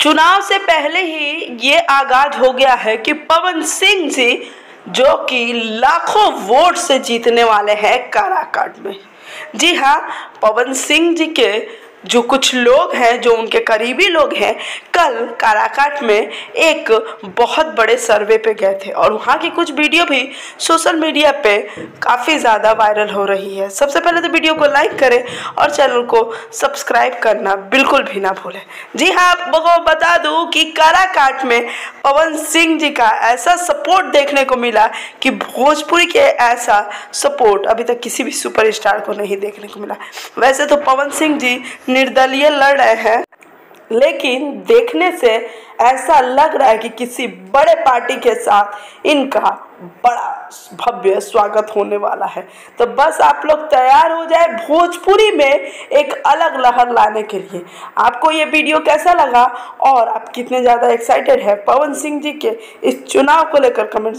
चुनाव से पहले ही ये आगाज़ हो गया है कि पवन सिंह जी, जो कि लाखों वोट से जीतने वाले हैं, काराकाट में। जी हाँ पवन सिंह जी के जो कुछ लोग हैं, जो उनके करीबी लोग हैं, कल काराकाट में एक बहुत बड़े सर्वे पे गए थे और वहाँ की कुछ वीडियो भी सोशल मीडिया पे काफ़ी ज़्यादा वायरल हो रही है। सबसे पहले तो वीडियो को लाइक करें और चैनल को सब्सक्राइब करना बिल्कुल भी ना भूलें। जी हाँ आपको बता दूँ कि काराकाट में पवन सिंह जी का ऐसा सपोर्ट देखने को मिला कि भोजपुरी के ऐसा सपोर्ट अभी तक किसी भी सुपरस्टार को नहीं देखने को मिला। वैसे तो पवन सिंह जी निर्दलीय लड़ रहे हैं। लेकिन देखने से ऐसा लग रहा है कि किसी बड़े पार्टी के साथ इनका बड़ा भव्य स्वागत होने वाला है। तो बस आप लोग तैयार हो जाए भोजपुरी में एक अलग लहर लाने के लिए। आपको ये वीडियो कैसा लगा? और आप कितने ज़्यादा एक्साइटेड है? पवन सिंह जी के इस चुनाव को लेकर कमेंट